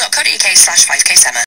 Audible.co.uk slash 5ksummer.